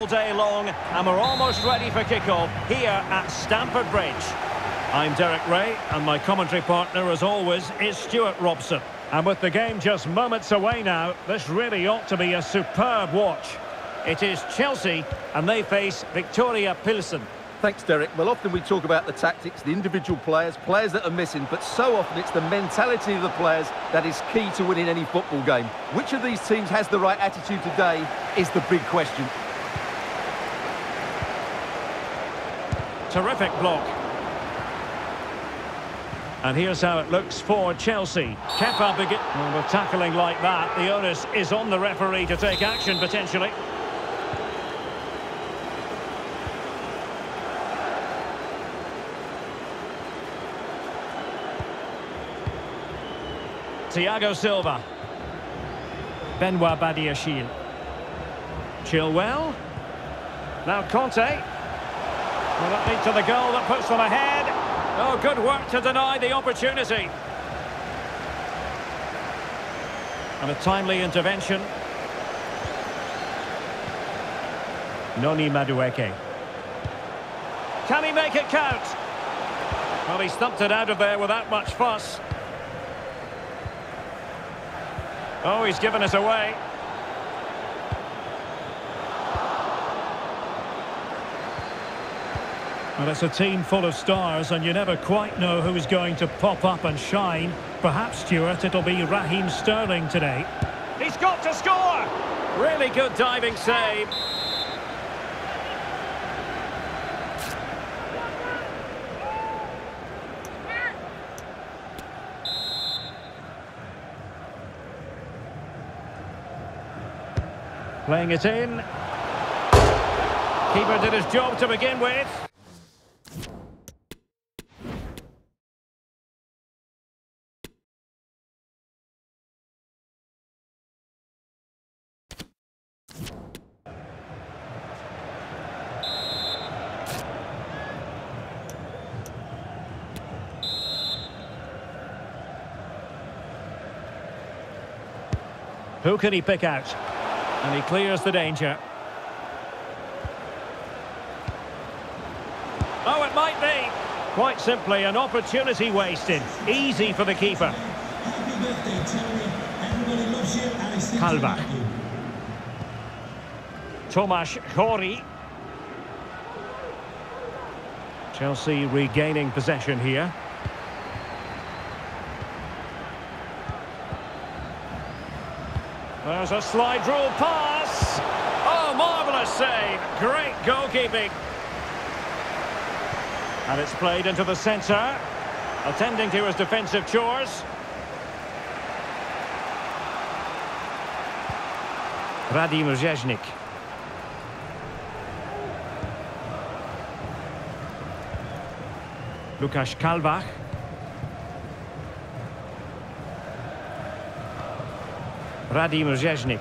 all day long and we're almost ready for kick-off here at Stamford Bridge. I'm Derek Rae and my commentary partner as always is Stuart Robson. And with the game just moments away now, this really ought to be a superb watch. It is Chelsea and they face Viktoria Plzeň. Thanks, Derek. Well, often we talk about the tactics, the individual players, players that are missing, but so often it's the mentality of the players that is key to winning any football game. Which of these teams has the right attitude today is the big question. Terrific block. And here's how it looks for Chelsea. Kepa begin well, with tackling like that, the onus is on the referee to take action potentially. Thiago Silva. Benoit Badiashile. Chilwell. Now Kanté. Will it lead to the goal that puts them ahead? Oh, good work to deny the opportunity. And a timely intervention. Noni Madueke. Can he make it count? Well, he stumped it out of there without much fuss. Oh, he's given us away. Well, it's a team full of stars, and you never quite know who's going to pop up and shine. Perhaps, Stuart, it'll be Raheem Sterling today. He's got to score! Really good diving save. Playing it in. Keeper did his job to begin with. Who can he pick out? And he clears the danger. Oh, it might be. Quite simply, an opportunity wasted. Easy for the keeper. Kalva. Tomáš Chorý. Chelsea regaining possession here. There's a slide rule pass. Oh, marvellous save. Great goalkeeping. And it's played into the centre. Attending to his defensive chores. Radim Řezník. Lukáš Kalvach. Radim Řezník.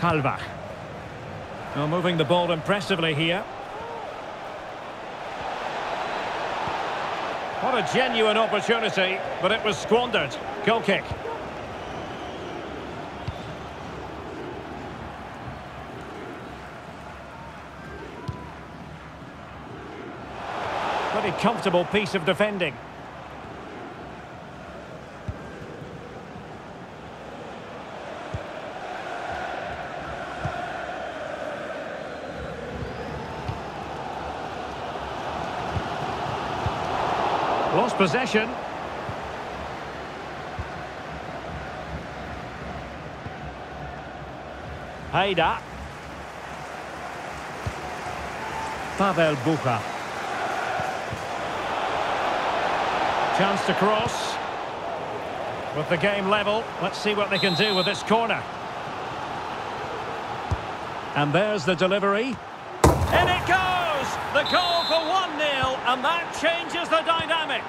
Kalvach. Well, moving the ball impressively here. What a genuine opportunity, but it was squandered. Goal kick. Pretty comfortable piece of defending. Possession. Hejda. Pavel Bucha. Chance to cross. With the game level, let's see what they can do with this corner. And there's the delivery. In it goes! The goal for 1-0, and that changes the dynamic.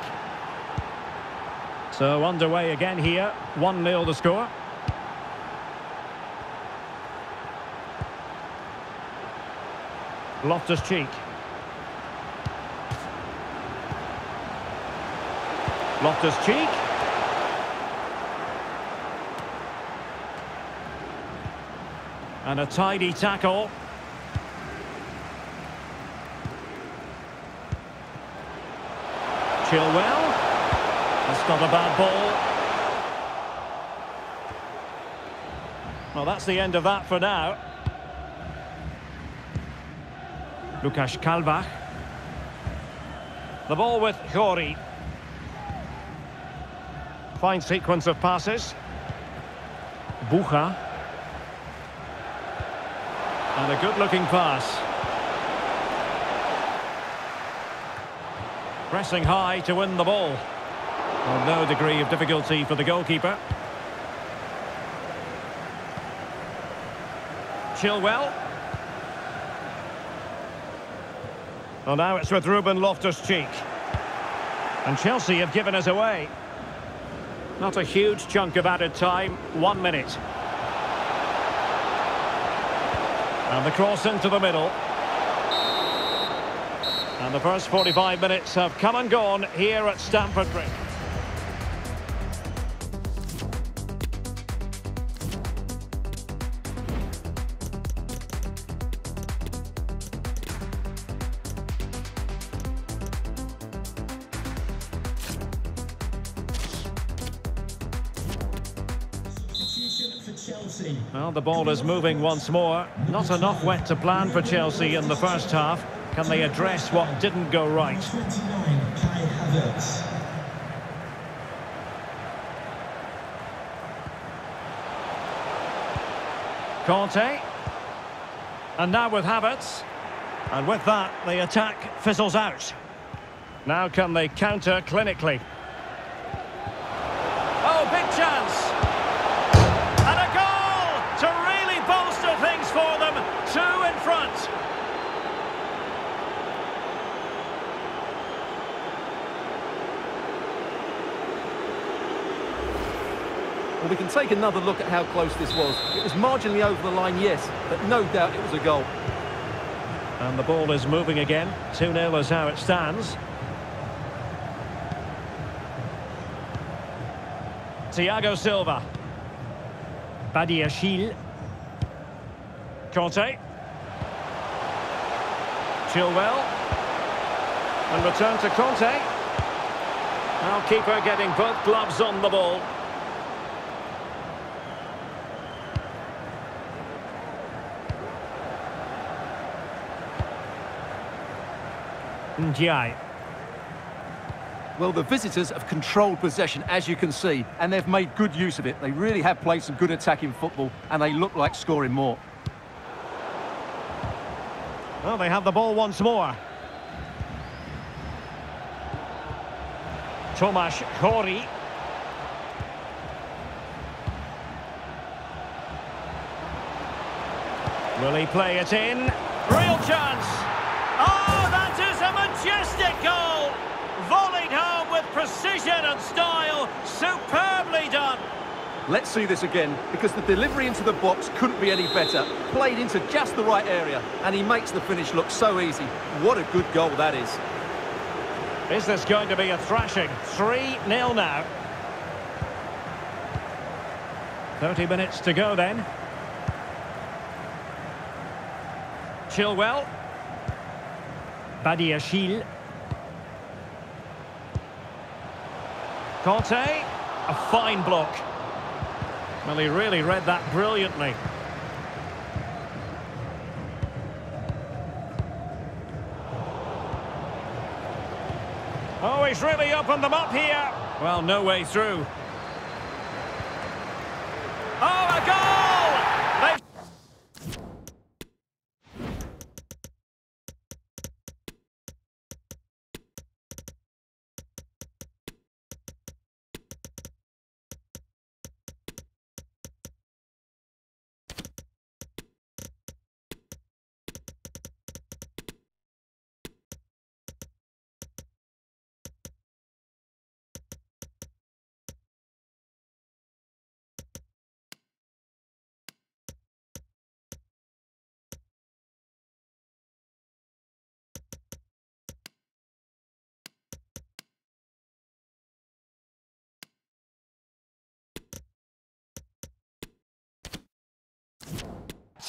So underway again here, 1-0 the score. Loftus-Cheek. Loftus-Cheek. And a tidy tackle. Chilwell. Not a bad ball. Well, that's the end of that for now. Lukáš Kalvach. The ball with Chorý. Fine sequence of passes. Bucha. And a good-looking pass. Pressing high to win the ball. No degree of difficulty for the goalkeeper. Chilwell. Well, now it's with Ruben Loftus-Cheek. And Chelsea have given us away. Not a huge chunk of added time, one minute. And the cross into the middle. And the first 45 minutes have come and gone here at Stamford Bridge. The ball is moving once more. Not enough wet to plan for Chelsea in the first half. Can they address what didn't go right? 29, Kai Havertz. Kanté. And now with Havertz. And with that, the attack fizzles out. Now can they counter clinically? Oh, big chance! Well, we can take another look at how close this was. It was marginally over the line, yes, but no doubt it was a goal. And the ball is moving again. 2-0 is how it stands. Thiago Silva. Badiashile. Kanté. Chilwell. And return to Kanté. Now keeper getting both gloves on the ball. Ndiaye. Well, the visitors have controlled possession, as you can see, and they've made good use of it. They really have played some good attacking football, and they look like scoring more. Well, they have the ball once more. Tomáš Chorý. Will he play it in? Real chance! Precision and style. Superbly done. Let's see this again, because the delivery into the box couldn't be any better. Played into just the right area, and he makes the finish look so easy. What a good goal that is. Is this going to be a thrashing? 3-0 now. 30 minutes to go then. Chilwell. Badiashile. Kanté. A fine block. Well, he really read that brilliantly. Oh, he's really opened them up here. Well, no way through. Oh, a goal!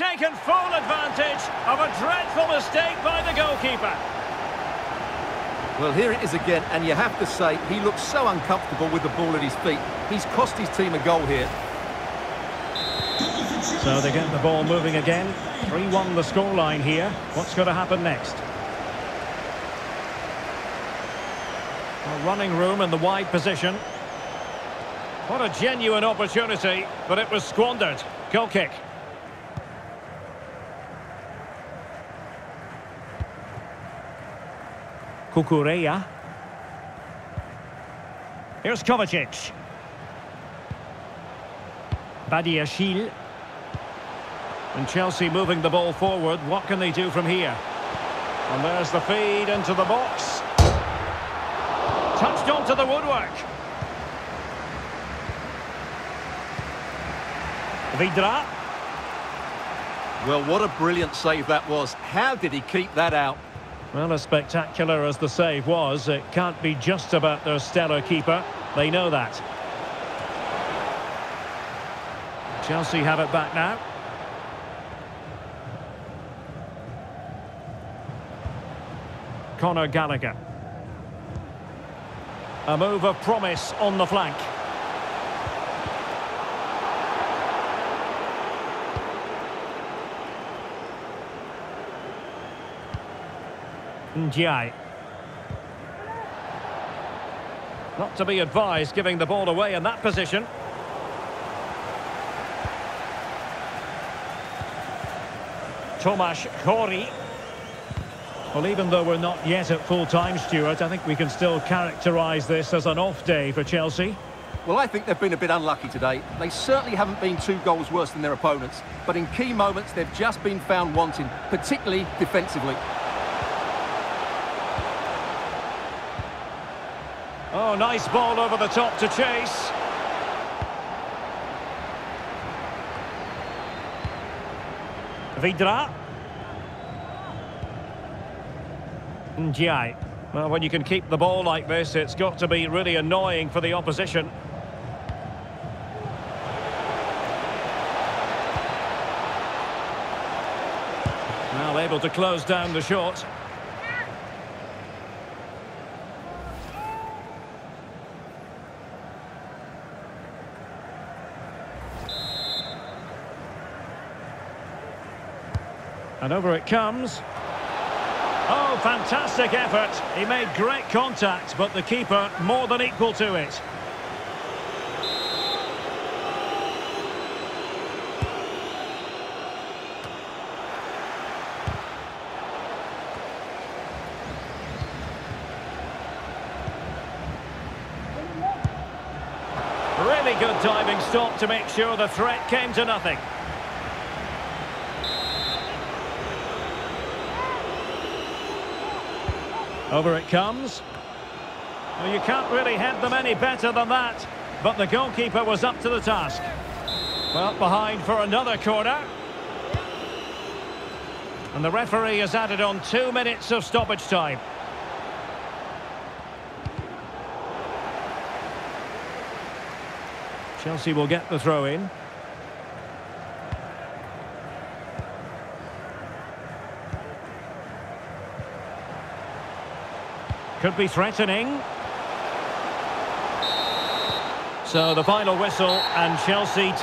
Taken full advantage of a dreadful mistake by the goalkeeper. Well, here it is again, and you have to say, he looks so uncomfortable with the ball at his feet. He's cost his team a goal here. So they get the ball moving again. 3-1 the scoreline here. What's going to happen next? A running room in the wide position. What a genuine opportunity, but it was squandered. Goal kick. Cucurella. Here's Kovacic. Badiashile. And Chelsea moving the ball forward. What can they do from here? And there's the feed into the box. Touched onto the woodwork. Vydra. Well, what a brilliant save that was. How did he keep that out? Well, as spectacular as the save was, it can't be just about their stellar keeper. They know that. Chelsea have it back now. Conor Gallagher. A move of promise on the flank. Ndiaye. Not to be advised giving the ball away in that position. Tomáš Chorý. Well, even though we're not yet at full time, Stuart, I think we can still characterise this as an off day for Chelsea. Well, I think they've been a bit unlucky today. They certainly haven't been two goals worse than their opponents, but in key moments they've just been found wanting, particularly defensively. Oh, nice ball over the top to chase. Vydra. Ndiaye. Well, when you can keep the ball like this, it's got to be really annoying for the opposition. Well, able to close down the shot. And over it comes. Oh, fantastic effort. He made great contact, but the keeper more than equal to it. Really good diving stop to make sure the threat came to nothing. Over it comes. Well, you can't really head them any better than that. But the goalkeeper was up to the task. Well, behind for another corner. And the referee has added on two minutes of stoppage time. Chelsea will get the throw in. Could be threatening. So the final whistle and Chelsea take